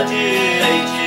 sabia